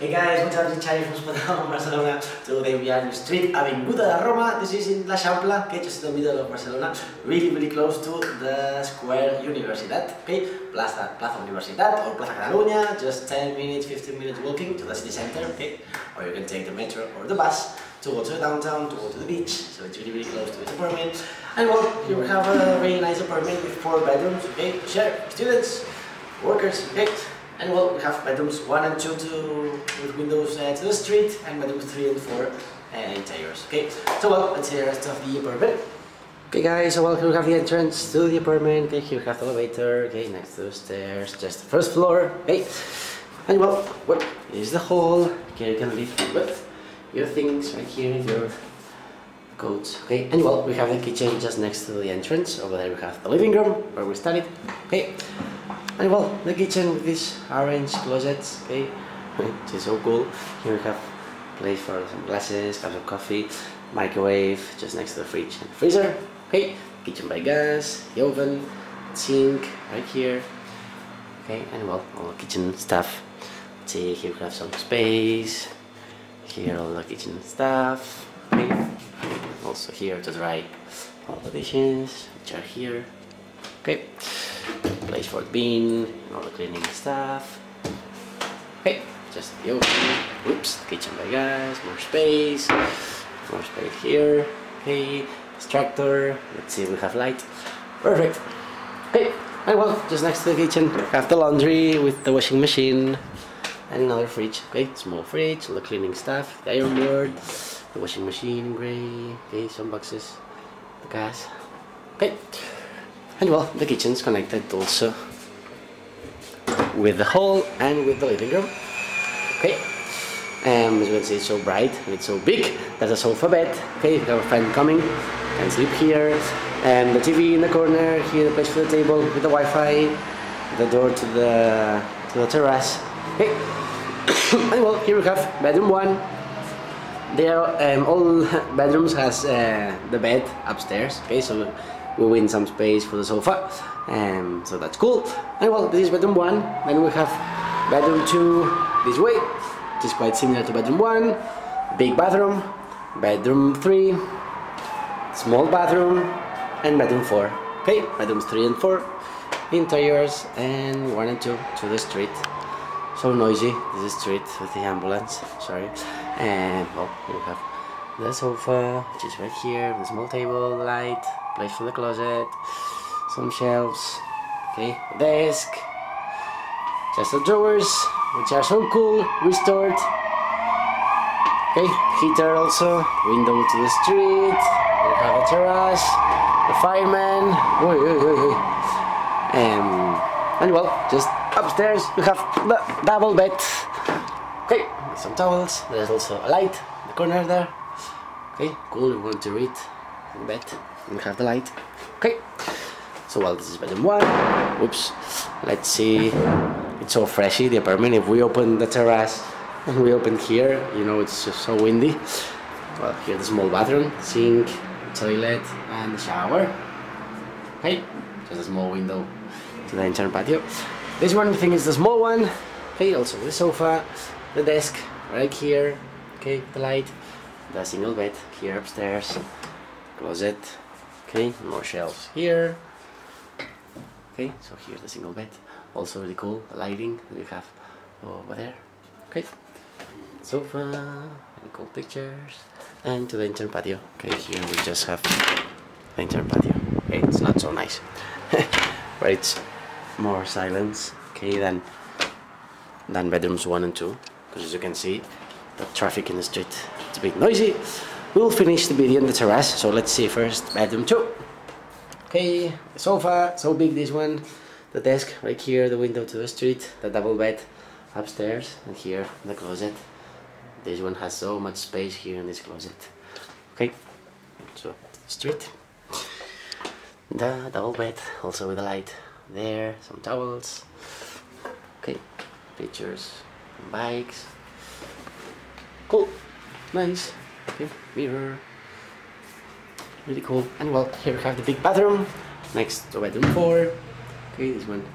Hey guys, what's up? It's Charlie from Barcelona. Today we are in the street Avinguda de Roma. This is in L'Eixample, okay, just in the middle of Barcelona, really, really close to the Square Universidad, okay, Plaza, Plaza Universidad or Plaza Catalunya, just 10 minutes, 15 minutes walking to the city center, okay, or you can take the metro or the bus to go to the downtown, to go to the beach, so it's really, really close to his apartment. And well, we have a very nice apartment with four bedrooms, okay, share, students, workers, okay. And well, we have bedrooms one and two to, with windows uh, to the street, and bedrooms three and four uh, interiors. Okay, so well, let's see the rest of the apartment. Okay guys, so well, here we have the entrance to the apartment. Okay, here we have the elevator. Okay, next to the stairs, just the first floor. Okay, and well, what is the hall? Okay, you can leave with your things right here, your coats. Okay, and well, we have the kitchen just next to the entrance. Over there, we have the living room where we studied. Okay. And well, the kitchen with these orange closets, okay, which is so cool. Here we have place for some glasses, cups of coffee, microwave just next to the fridge and freezer. Okay, kitchen by gas, the oven, sink right here. Okay, and well, all the kitchen stuff. Let's see, here we have some space. Here all the kitchen stuff. Okay, also here to dry all the dishes, which are here. Okay place for the bin, all the cleaning stuff. Okay, just the oven. Oops, kitchen by gas, more space, more space here. Okay, extractor. Let's see if we have light. Perfect. Okay, and well, just next to the kitchen, we have the laundry with the washing machine and another fridge. Okay, small fridge, all the cleaning stuff, the iron board, the washing machine in gray. Okay, some boxes, the gas. Okay. And well, the kitchen is connected also with the hall and with the living room. Okay. Um, as you can see, it's so bright and it's so big. There's a sofa bed. Okay, have a friend coming, can sleep here. And the TV in the corner, here the place for the table with the Wi-Fi, the door to the to the terrace. Okay. and well, here we have bedroom one. There, um, all bedrooms has uh, the bed upstairs. Okay, so we win some space for the sofa um, so that's cool. And well this is bedroom one then we have bedroom two this way which is quite similar to bedroom one big bathroom bedroom three small bathroom and bedroom four. Okay bedrooms three and four interiors and one and two to the street. So noisy this is street with the ambulance sorry. And well we have the sofa which is right here the small table light place for the closet some shelves okay desk chest of drawers which are so cool restored okay heater also window to the street we have a terrace the fireman oi, oi, oi, um, and well just upstairs we have the double bed okay some towels there's also a light in the corner there okay cool you want to read? In bed and have the light. Okay. So well this is bedroom one. Whoops. Let's see. It's so freshy the apartment. If we open the terrace and we open here you know it's just so windy. Well here the small bathroom sink toilet and the shower. Okay just a small window to the entire patio. This one I think is the small one. Okay also the sofa the desk right here. Okay the light the single bed here upstairs. Closet. Okay more shelves here. Okay so here's the single bed. Also really cool lighting we have over there. Okay sofa and cool pictures. And to the intern patio. Okay here we just have the patio. Okay it's not so nice but it's more silence okay than than bedrooms one and two. Because as you can see the traffic in the street it's a bit noisy. We'll finish the video on the terrace so let's see first bedroom two. Okay the sofa so big this one. The desk right here the window to the street the double bed upstairs and here the closet. This one has so much space here in this closet. Okay so street. The double bed also with a light there some towels. Okay pictures bikes cool. Nice. Okay mirror. Really cool. And well here we have the big bathroom. Next to bedroom 4 okay this one.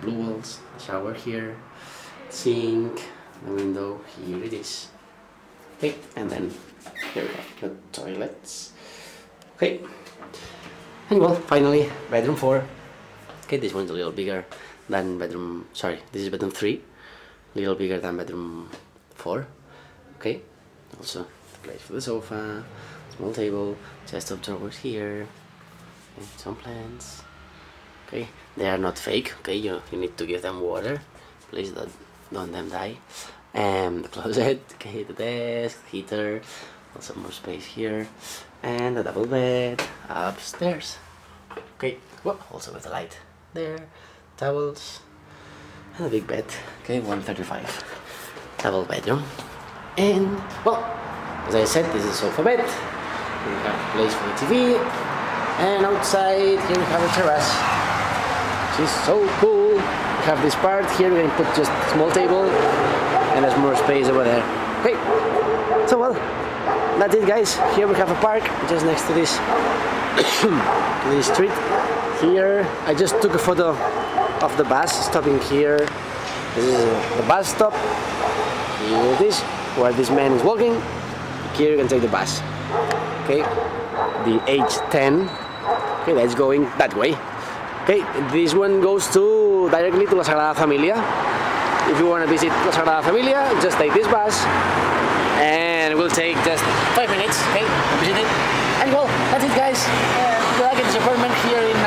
Blue walls shower here. Sink the window, here it is. Okay, and then here we have the toilets. Okay, and well, finally, bedroom four. Okay, this one's a little bigger than bedroom, sorry, this is bedroom three, a little bigger than bedroom four. Okay, also place for the sofa, small table, chest of drawers here, some plants. Okay, they are not fake. Okay, you you need to give them water. Please don't don't them die. And the closet. Okay, the desk, heater, also more space here, and a double bed upstairs. Okay, well, also with a light there, towels, and a big bed. Okay, 135. Double bedroom. And, well, as I said, this is sofa bed. We have a place for the TV. And outside, here we have a terrace. Which is so cool. We have this part here, we can put just a small table. And there's more space over there. Okay, so well, that's it guys. Here we have a park just next to this, to this street. Here, I just took a photo of the bus stopping here. This is the bus stop. Here it is, where this man is walking. Here you can take the bus. Okay, the H10. Okay, that's going that way. Okay, this one goes to directly to La Sagrada Familia. If you want to visit La Sagrada Familia, just take this bus, and it will take just five minutes. Okay, visit it. And well, that's it, guys. Uh, good luck this appointment here in